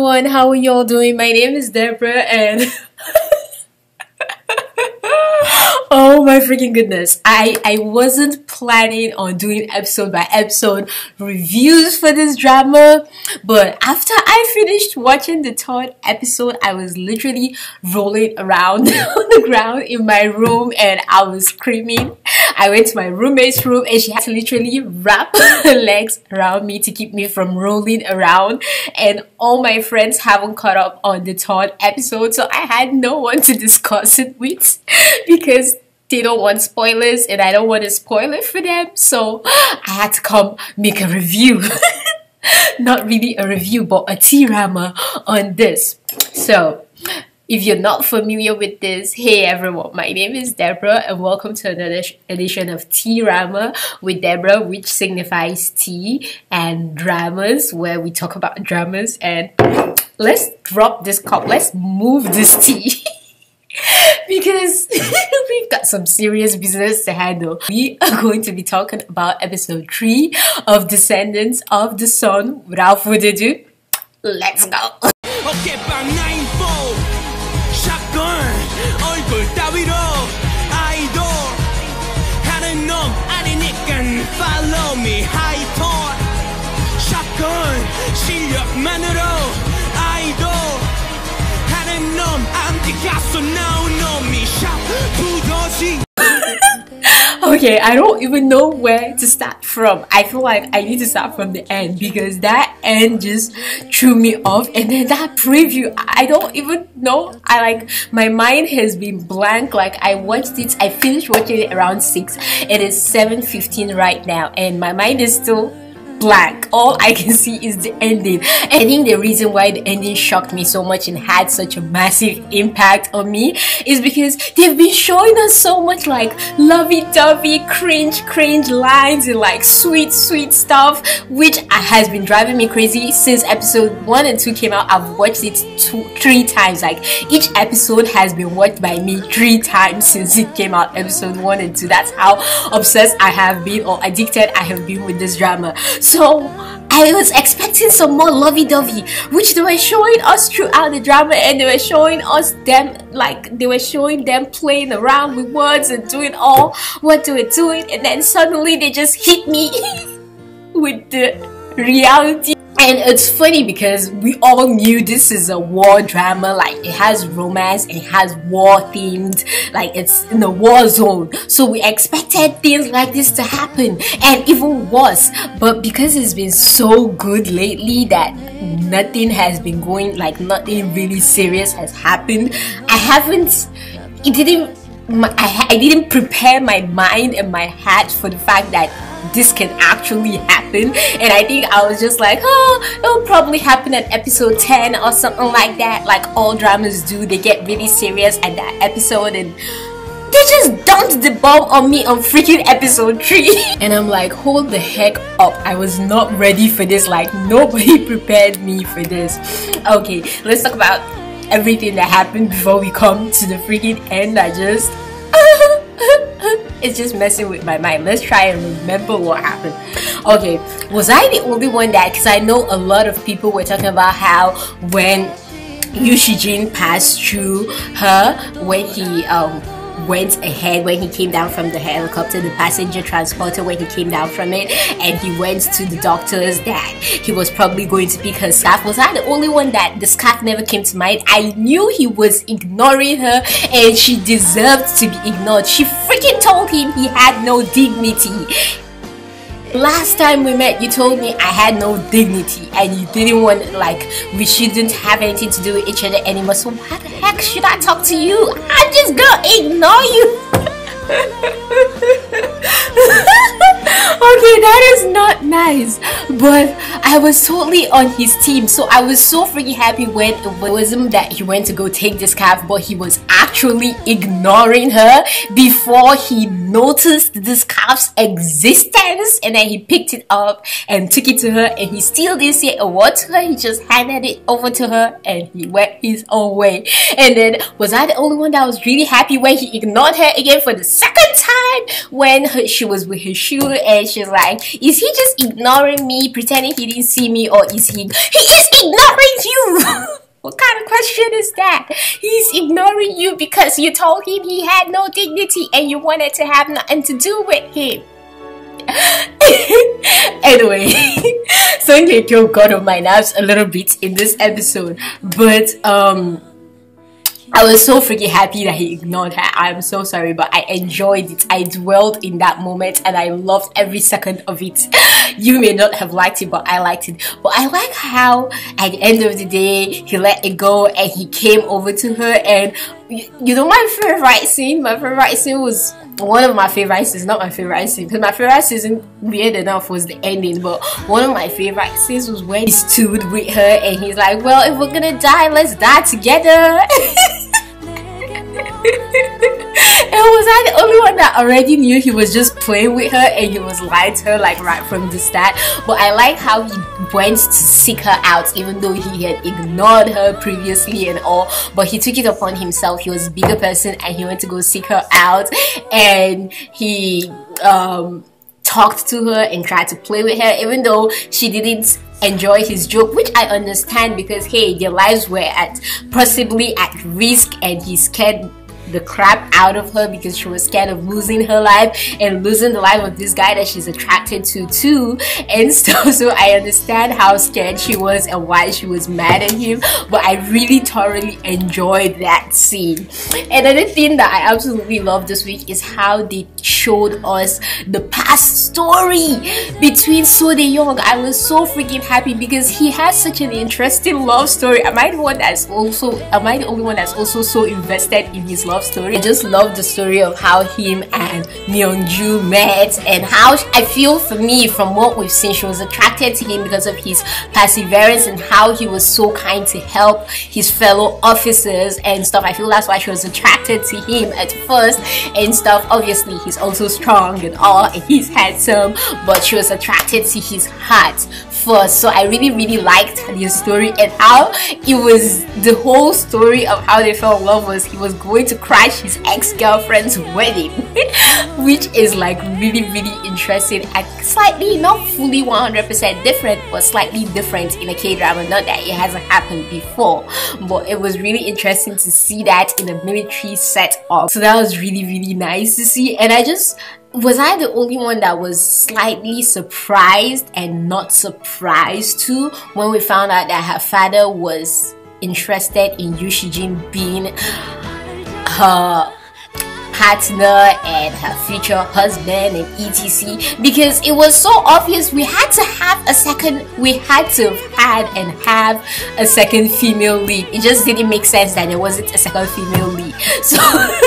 everyone, how are y'all doing? My name is Deborah and Oh my freaking goodness. I, I wasn't planning on doing episode by episode reviews for this drama, but after I finished watching the third episode, I was literally rolling around on the ground in my room and I was screaming. I went to my roommate's room and she had to literally wrap her legs around me to keep me from rolling around. And all my friends haven't caught up on the third episode, so I had no one to discuss it with because they don't want spoilers and I don't want to spoil it for them. So I had to come make a review. not really a review, but a Tearama on this. So if you're not familiar with this, hey everyone, my name is Deborah and welcome to another edition of Tearama with Deborah, which signifies tea and dramas, where we talk about dramas and let's drop this cup, let's move this tea. because we've got some serious business to handle. We are going to be talking about episode 3 of Descendants of the Sun. Without further ado, let's go. 넌 얼굴 따위로 아이돌 하는 놈 아니니깐 follow me high tone 샷건 실력만으로 아이돌 하는 놈 I'm the g o okay, I don't even know where to start from. I feel like I need to start from the end because that end just threw me off and then that preview, I don't even know. I like, my mind has been blank. Like I watched it, I finished watching it around 6. It is 7.15 right now and my mind is still blank. All I can see is the ending. I think the reason why the ending shocked me so much and had such a massive impact on me is because they've been showing us so much like lovey-dovey, cringe, cringe lines and like sweet, sweet stuff, which has been driving me crazy since episode 1 and 2 came out. I've watched it two, three times. Like each episode has been watched by me three times since it came out, episode 1 and 2. That's how obsessed I have been or addicted I have been with this drama. I was expecting some more lovey-dovey, which they were showing us throughout the drama, and they were showing us them like they were showing them playing around with words and doing all what they were doing, and then suddenly they just hit me with the reality and it's funny because we all knew this is a war drama. Like it has romance it has war themed like it's in the war zone. So we expected things like this to happen and even worse. But because it's been so good lately that nothing has been going like nothing really serious has happened i haven't it didn't I, I didn't prepare my mind and my heart for the fact that this can actually happen. And I think I was just like oh it'll probably happen at episode 10 or something like that. Like all dramas do they get really serious at that episode and they just dumped the bomb on me on freaking episode 3 and I'm like hold the heck up. I was not ready for this. Like nobody prepared me for this. Okay let's talk about everything that happened before we come to the freaking end I just it's just messing with my mind. Let's try and remember what happened. Okay, was I the only one that? Because I know a lot of people were talking about how when Yu Shijin passed through her when he um went ahead when he came down from the helicopter, the passenger transporter when he came down from it, and he went to the doctors that he was probably going to pick her scarf. Was I the only one that the scarf never came to mind? I knew he was ignoring her and she deserved to be ignored. She freaking told him he had no dignity last time we met you told me I had no dignity and you didn't want like we shouldn't have anything to do with each other anymore so why the heck should I talk to you? I'm just gonna ignore you okay, that is not nice. But I was totally on his team. So I was so freaking happy when it was him that he went to go take this calf, but he was actually ignoring her before he noticed this calf's existence. And then he picked it up and took it to her and he still didn't say a word to her. He just handed it over to her and he went his own way. And then was I the only one that was really happy when he ignored her again for the second time when her, she was with his shoe and she's like, is he just ignoring me, pretending he didn't see me, or is he, he is ignoring you! What kind of question is that? He's ignoring you because you told him he had no dignity and you wanted to have nothing to do with him. anyway, Song Hye Kyo got on my nerves a little bit in this episode, but um I was so freaking happy that he ignored her. I'm so sorry, but I enjoyed it. I dwelled in that moment and I loved every second of it. You may not have liked it, but I liked it. But I like how at the end of the day, he let it go and he came over to her and you know my favorite scene? My favorite scene was one of my favorite scenes, not my favorite scene, because my favorite season, weird enough, was the ending. But one of my favorite scenes was when he stood with her and he's like, "Well, if we're gonna die, let's die together." Was I the only one that already knew he was just playing with her and he was lying to her like right from the start? But I like how he went to seek her out even though he had ignored her previously and all. But he took it upon himself. He was a bigger person and he went to go seek her out and he um talked to her and tried to play with her even though she didn't enjoy his joke which i understand because hey their lives were at possibly at risk and he scared the crap out of her because she was scared of losing her life and losing the life of this guy that she's attracted to too and stuff. So I understand how scared she was and why she was mad at him but I really thoroughly enjoyed that scene. And another thing that I absolutely love this week is how they showed us the past story between So De Young. I was so freaking happy because he has such an interesting love story. Am I the one that's also am I the only one that's also so invested in his love love story. I just love the story of how him and Myungju met and how I feel for me from what we've seen she was attracted to him because of his perseverance and how he was so kind to help his fellow officers and stuff. I feel that's why she was attracted to him at first and stuff. Obviously he's also strong and all and he's handsome but she was attracted to his heart first. So i really really liked the story and how it was the whole story of how they fell in love was he was going to crash his ex-girlfriend's wedding which is like really really interesting. And slightly not fully 100% different but slightly different in a k-drama. Not that it hasn't happened before but it was really interesting to see that in a military setup so that was really really nice to see. And i just was I the only one that was slightly surprised and not surprised too when we found out that her father was interested in Yu Shijin being her partner and her future husband and etc because it was so obvious we had to have a second we had to have had and have a second female lead. It just didn't make sense that there wasn't a second female lead so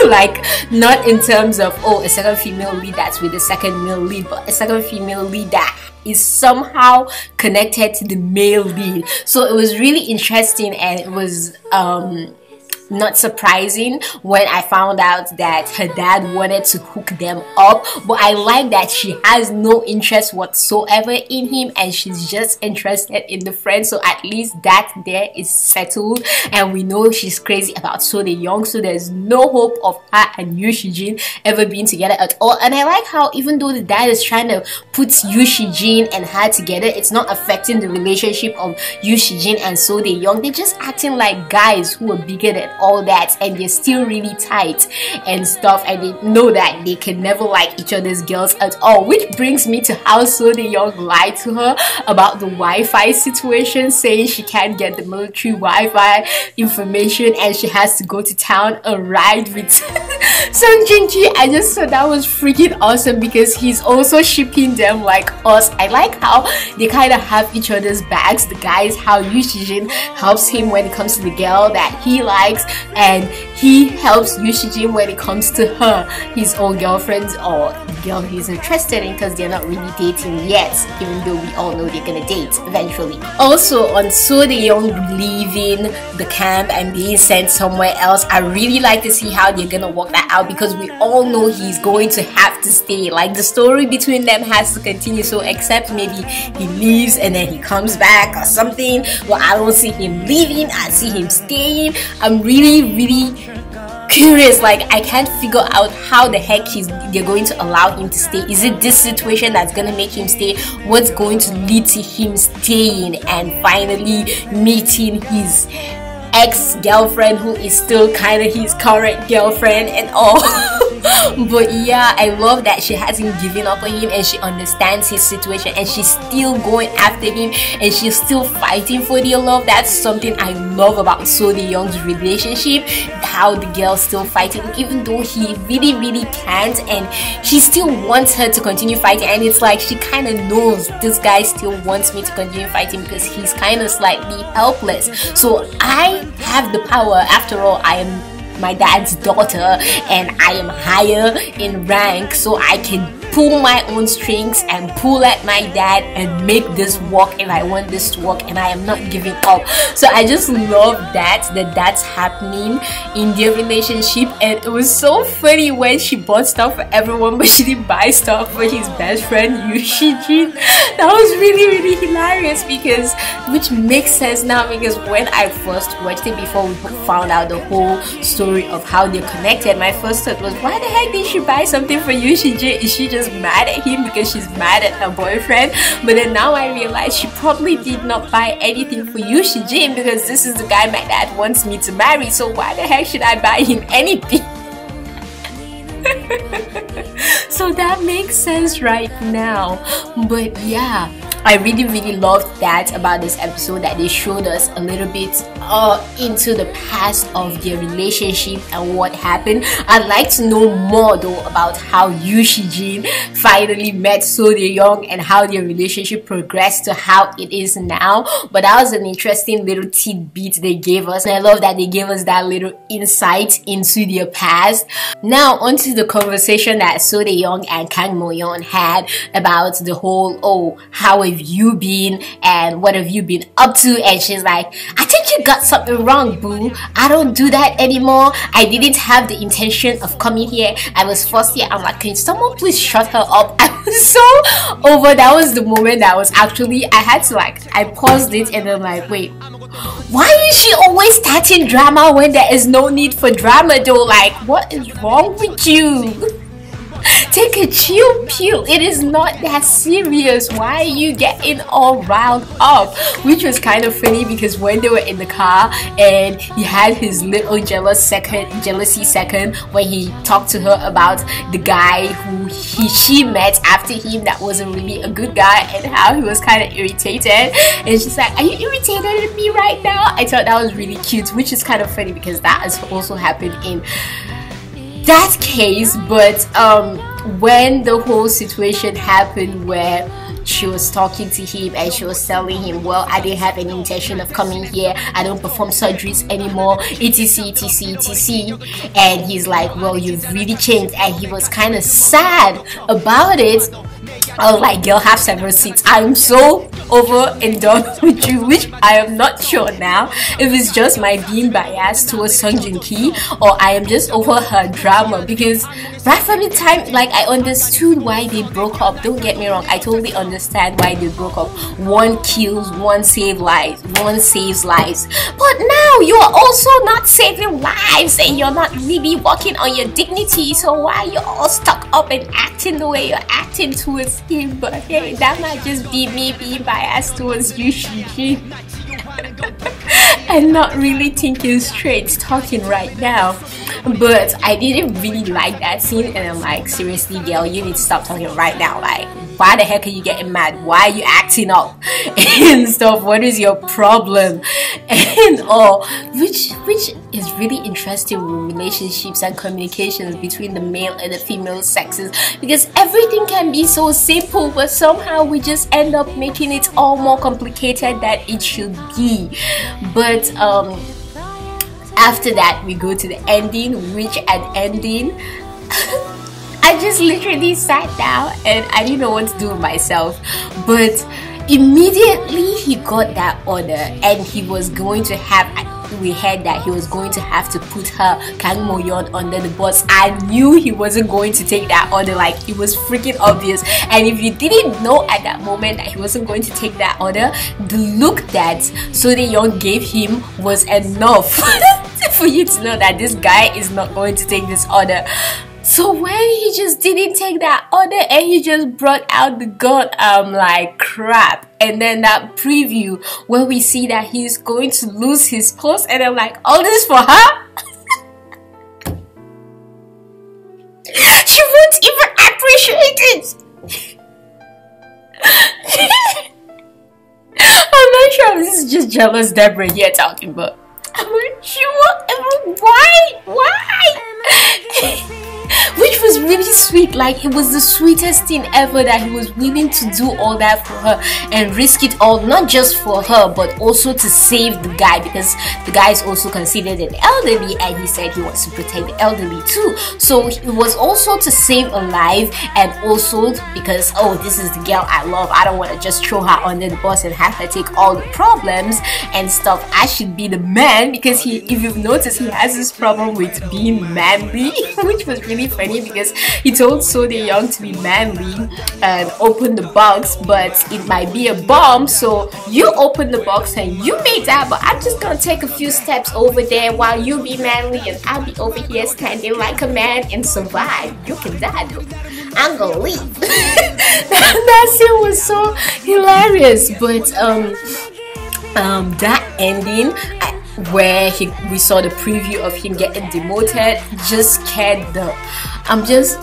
like not in terms of oh a second female lead that's with a second male lead but a second female lead that is somehow connected to the male lead. So it was really interesting and it was um not surprising when I found out that her dad wanted to hook them up. But I like that she has no interest whatsoever in him and she's just interested in the friend. So at least that there is settled. And we know she's crazy about So De Young. So there's no hope of her and Yu Shijin ever being together at all. And I like how even though the dad is trying to put Yu Shijin and her together, it's not affecting the relationship of Yu Shijin and So De Young. They're just acting like guys who are bigger than all that and they're still really tight and stuff and they know that they can never like each other's girls at all which brings me to how So De Young lied to her about the Wi-Fi situation saying she can't get the military Wi-Fi information and she has to go to town and ride with Sung Ki I just thought that was freaking awesome because he's also shipping them like us I like how they kind of have each other's backs the guys how Yu Shijin helps him when it comes to the girl that he likes and he helps Yu Shijin when it comes to her, his old girlfriends or girl he's interested in because they're not really dating yet, even though we all know they're gonna date eventually. Also, on So De Young leaving the camp and being sent somewhere else, I really like to see how they're gonna work that out because we all know he's going to have to stay. Like the story between them has to continue. So except maybe he leaves and then he comes back or something. Well, I don't see him leaving. I see him staying. I'm really really curious like i can't figure out how the heck he's they're going to allow him to stay is it this situation that's gonna make him stay what's going to lead to him staying and finally meeting his ex-girlfriend who is still kind of his current girlfriend and all. But yeah i love that she hasn't given up on him and she understands his situation and she's still going after him and she's still fighting for their love. That's something i love about so young's relationship how the girl's still fighting even though he really really can't and she still wants her to continue fighting and it's like she kind of knows this guy still wants me to continue fighting because he's kind of slightly helpless. So i have the power. After all i am my dad's daughter and I am higher in rank so I can pull my own strings and pull at my dad and make this work if I want this to work and I am not giving up. So I just love that that that's happening in their relationship. And it was so funny when she bought stuff for everyone but she didn't buy stuff for his best friend Yu Shijin that was really really hilarious because which makes sense now because when I first watched it before we found out the whole story of how they're connected my first thought was why the heck did she buy something for Yu Shijin is she just mad at him because she's mad at her boyfriend. But then now I realize she probably did not buy anything for Shijin because this is the guy my dad wants me to marry. So why the heck should I buy him anything? so that makes sense right now. But yeah, I really really loved that about this episode that they showed us a little bit uh, into the past of their relationship and what happened. I'd like to know more though about how Yu Shijin finally met So De Young and how their relationship progressed to how it is now. But that was an interesting little tidbit they gave us. And I love that they gave us that little insight into their past. Now onto the conversation that So De Young and Kang Mo Yeon had about the whole, oh, how have you been and what have you been up to? And she's like, I think you got something wrong, boo. I don't do that anymore. I didn't have the intention of coming here. I was forced here. I'm like, can someone please shut her up? I was so over. That was the moment that was actually, I had to like, I paused it and I'm like, wait, why is she always starting drama when there is no need for drama though? Like, what is wrong with you? Take a chill pill. It is not that serious. Why are you getting all riled up? Which was kind of funny because when they were in the car and he had his little jealous second, jealousy second when he talked to her about the guy who he she met after him that wasn't really a good guy and how he was kind of irritated. And she's like, "Are you irritated at me right now?" I thought that was really cute, which is kind of funny because that has also happened in that case but um when the whole situation happened where she was talking to him and she was telling him well i didn't have any intention of coming here. I don't perform surgeries anymore. Etc etc etc and he's like well you've really changed. And he was kind of sad about it Was like, girl, have several seats. I'm so over and done with you, which I am not sure now if it's just my being biased towards Song Joong Ki or I am just over her drama because right from the time, like, I understood why they broke up. Don't get me wrong, I totally understand why they broke up. One kills, one saves lives, one saves lives. But now you are also not saving lives and you're not really working on your dignity. So why you're all stuck up and acting the way you're acting towards him, but hey, that might just be me being biased towards you, Shiji. and not really thinking straight, talking right now. But I didn't really like that scene, and I'm like, seriously, girl, you need to stop talking right now. Like, why the heck are you getting mad? Why are you acting up and stuff? What is your problem? And all, which which is really interesting with relationships and communications between the male and the female sexes because everything can be so simple, but somehow we just end up making it all more complicated than it should be. But um after that we go to the ending which at ending I just literally sat down and I didn't know what to do with myself. But immediately he got that order and he was going to have we heard that he was going to have to put her Kang Moyon under the bus. I knew he wasn't going to take that order, like it was freaking obvious. And if you didn't know at that moment that he wasn't going to take that order, the look that So Young gave him was enough for you to know that this guy is not going to take this order. So when he just didn't take that order and he just brought out the gun. I'm like, crap. And then that preview where we see that he's going to lose his post, and I'm like, all this for her? she won't even appreciate it. I'm not sure if this is just jealous Deborah here talking, but I'm not sure. Why? Why? which was really sweet. Like it was the sweetest thing ever that he was willing to do all that for her and risk it all not just for her but also to save the guy because the guy is also considered an elderly and he said he wants to protect the elderly too. So it was also to save a life and also because oh this is the girl I love I don't want to just throw her under the bus and have her take all the problems and stuff. I should be the man because he if you've noticed he has this problem with being manly which was really really because he told So Young to be manly and open the box, but it might be a bomb. So you open the box and you make that, but I'm just gonna take a few steps over there while you be manly and I'll be over here standing like a man and survive. You can die though. I'm gonna leave. that scene was so hilarious, but um um that ending I, where he we saw the preview of him getting demoted just scared the I'm just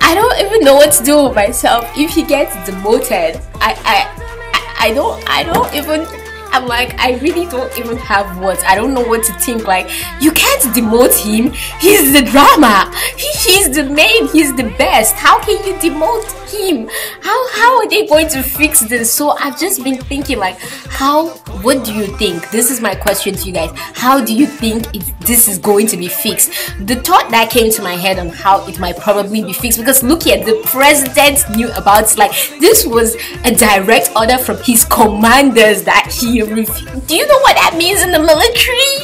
I don't even know what to do with myself. If he gets demoted I I I don't I don't even I'm like, I really don't even have words. I don't know what to think. Like, you can't demote him. He's the drama. He, he's the main. He's the best. How can you demote him? How how are they going to fix this? So I've just been thinking, like, how? What do you think? This is my question to you guys. How do you think it, this is going to be fixed? The thought that came to my head on how it might probably be fixed because look at the president knew about like this was a direct order from his commanders that he do you know what that means in the military?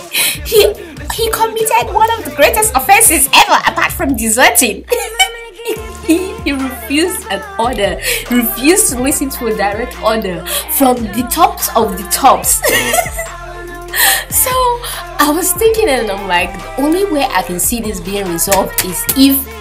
He he committed one of the greatest offenses ever apart from deserting. he, he refused an order, refused to listen to a direct order from the tops of the tops. so I was thinking and I'm like the only way I can see this being resolved is if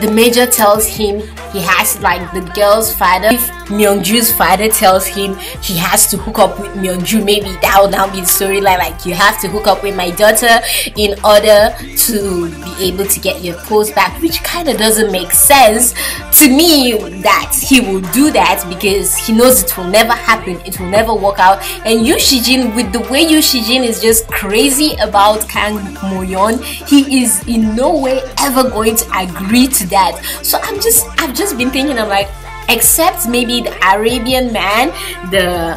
the major tells him he has like the girl's father. If Myungju's father tells him he has to hook up with Myungju maybe that will now be the storyline. Like you have to hook up with my daughter in order to be able to get your post back which kind of doesn't make sense to me that he will do that because he knows it will never happen it will never work out. And Yu Shijin with the way Yu Shijin is just crazy about Kang Moyon he is in no way ever going to agree to that. So I'm just I've just been thinking I'm like except maybe the Arabian man the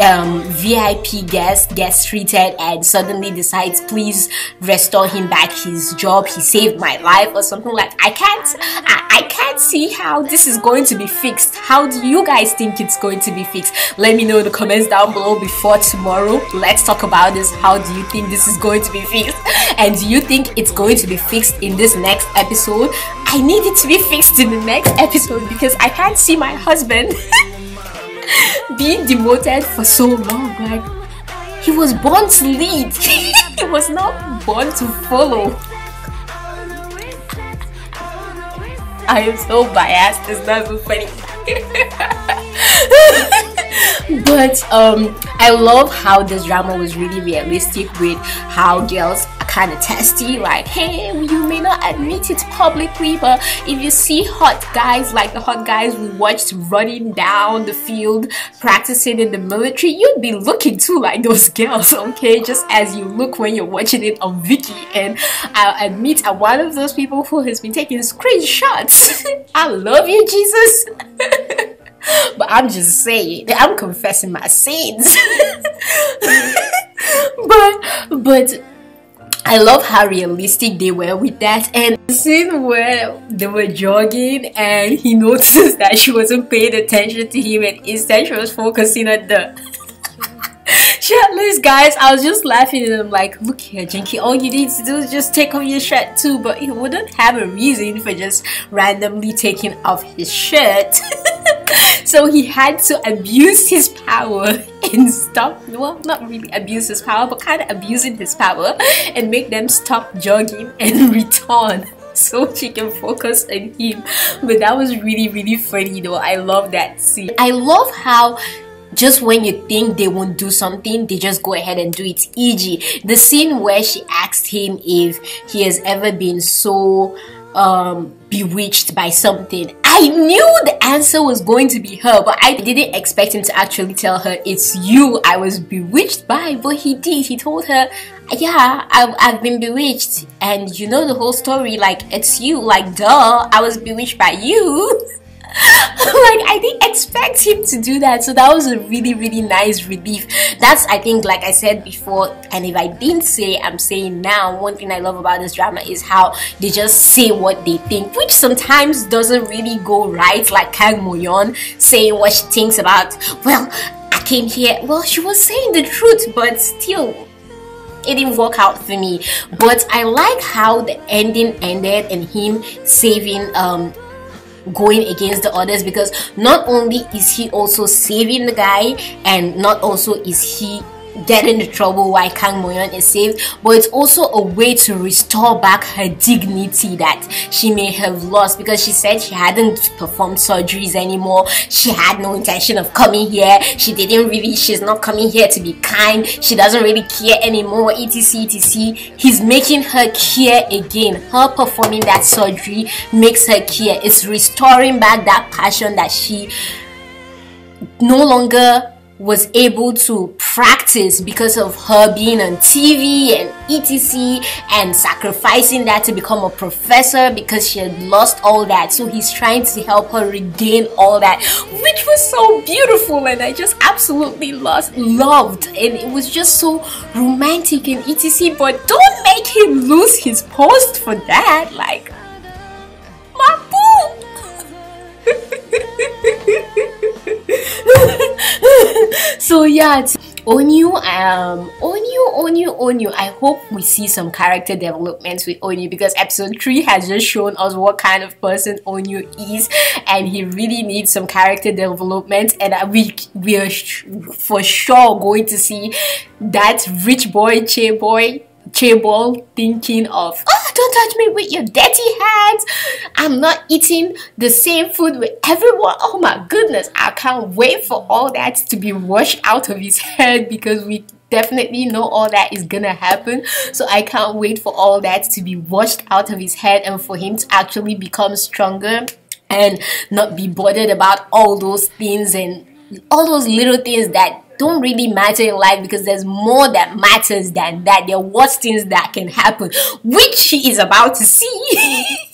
um, VIP guest gets treated and suddenly decides please restore him back his job. He saved my life or something like I can't I, I can't see how this is going to be fixed. How do you guys think it's going to be fixed? Let me know in the comments down below before tomorrow. Let's talk about this. How do you think this is going to be fixed? And do you think it's going to be fixed in this next episode? I need it to be fixed in the next episode because I can't see my husband being demoted for so long. Like, he was born to lead, he was not born to follow. I am so biased, it's not so funny. but um i love how this drama was really realistic with how girls are kind of testy like hey you may not admit it publicly but if you see hot guys like the hot guys we watched running down the field practicing in the military you'd be looking too like those girls okay? Just as you look when you're watching it on Viki. And I'll admit I'm one of those people who has been taking screenshots. I love you Jesus but I'm just saying I'm confessing my sins. But but I love how realistic they were with that. And the scene where they were jogging and he noticed that she wasn't paying attention to him and instead she was focusing on the shirtless guys. I was just laughing and I'm like look here Jinky all you need to do is just take off your shirt too. But he wouldn't have a reason for just randomly taking off his shirt so he had to abuse his power and stop well not really abuse his power but kind of abusing his power and make them stop jogging and return so she can focus on him. But that was really, really funny though. I love that scene. I love how just when you think they won't do something, they just go ahead and do it. E.g., the scene where she asked him if he has ever been so um, bewitched by something. I knew the answer was going to be her, but I didn't expect him to actually tell her it's you I was bewitched by. But he did. He told her, Yeah, I've, I've been bewitched. And you know the whole story, like, it's you. Like, duh, I was bewitched by you. like I didn't expect him to do that. So that was a really, really nice relief. That's I think like I said before, and if I didn't say, I'm saying now, one thing I love about this drama is how they just say what they think, which sometimes doesn't really go right, like Kang Moyeon saying what she thinks about, well, I came here. Well, she was saying the truth, but still it didn't work out for me but i like how the ending ended and him saving um going against the others because not only is he also saving the guy and not also is he get into trouble why Kang Moyeon is saved, but it's also a way to restore back her dignity that she may have lost because she said she hadn't performed surgeries anymore. She had no intention of coming here. She didn't really, she's not coming here to be kind. She doesn't really care anymore, etc, etc. He's making her care again. Her performing that surgery makes her care. It's restoring back that passion that she no longer was able to practice because of her being on TV and etc and sacrificing that to become a professor because she had lost all that. So he's trying to help her regain all that which was so beautiful and I just absolutely lost loved. And it was just so romantic and etc but don't make him lose his post for that like my boo so yeah Onyu, um, Onyu, Onyu, Onyu. I hope we see some character developments with Onyu because episode 3 has just shown us what kind of person Onyu is and he really needs some character development and we, we are for sure going to see that rich boy, che boy chaebol thinking of oh don't touch me with your dirty hands. I'm not eating the same food with everyone. Oh my goodness i can't wait for all that to be washed out of his head because we definitely know all that is gonna happen. So i can't wait for all that to be washed out of his head and for him to actually become stronger and not be bothered about all those things and all those little things that don't really matter in life because there's more that matters than that. There are worse things that can happen, which he is about to see.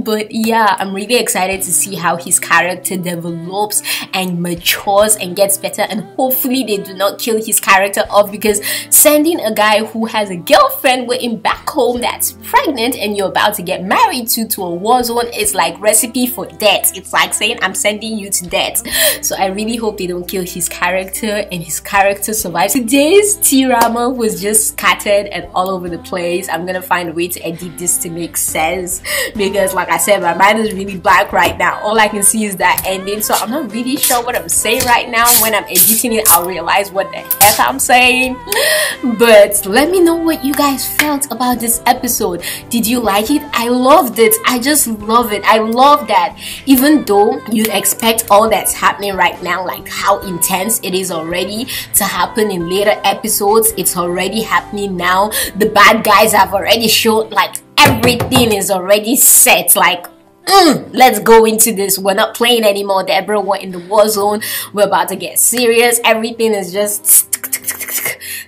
but yeah i'm really excited to see how his character develops and matures and gets better. And hopefully they do not kill his character off because sending a guy who has a girlfriend waiting back home that's pregnant and you're about to get married to to a war zone is like recipe for death. It's like saying i'm sending you to death. So i really hope they don't kill his character and his character survives. Today's t-rama was just scattered and all over the place. I'm gonna find a way to edit this to make sense because like I said my mind is really black right now. All I can see is that ending. So I'm not really sure what I'm saying right now. When I'm editing it I'll realize what the heck I'm saying. But let me know what you guys felt about this episode. Did you like it? I loved it. I just love it. I love that. Even though you expect all that's happening right now like how intense it is already to happen in later episodes it's already happening now. The bad guys have already showed like everything is already set like mm, let's go into this. We're not playing anymore. Deborah we're in the war zone. We're about to get serious. Everything is just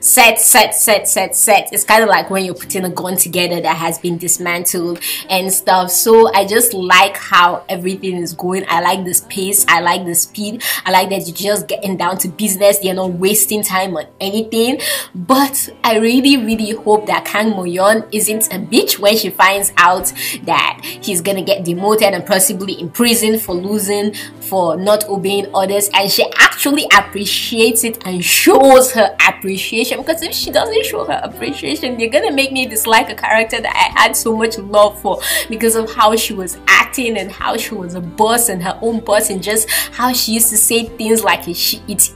set, set, set, set, set. It's kind of like when you're putting a gun together that has been dismantled and stuff. So I just like how everything is going. I like this pace. I like the speed. I like that you're just getting down to business. You're not wasting time on anything. But I really, really hope that Kang Moyeon isn't a bitch when she finds out that he's gonna get demoted and possibly imprisoned for losing, for not obeying orders. And she actually appreciates it and shows her appreciation. Because if she doesn't show her appreciation you're gonna make me dislike a character that I had so much love for because of how she was acting and how she was a boss and her own boss and just how she used to say things like it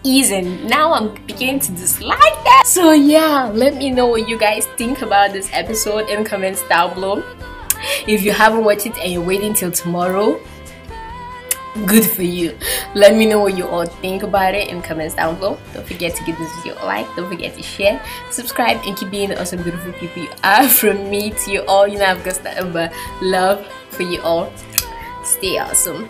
is. And now I'm beginning to dislike that. So yeah let me know what you guys think about this episode in comments down below. If you haven't watched it and you're waiting till tomorrow good for you. Let me know what you all think about it in comments down below. Don't forget to give this video a like. Don't forget to share subscribe and keep being the awesome beautiful people you are. From me to you all you know i've got love for you all. Stay awesome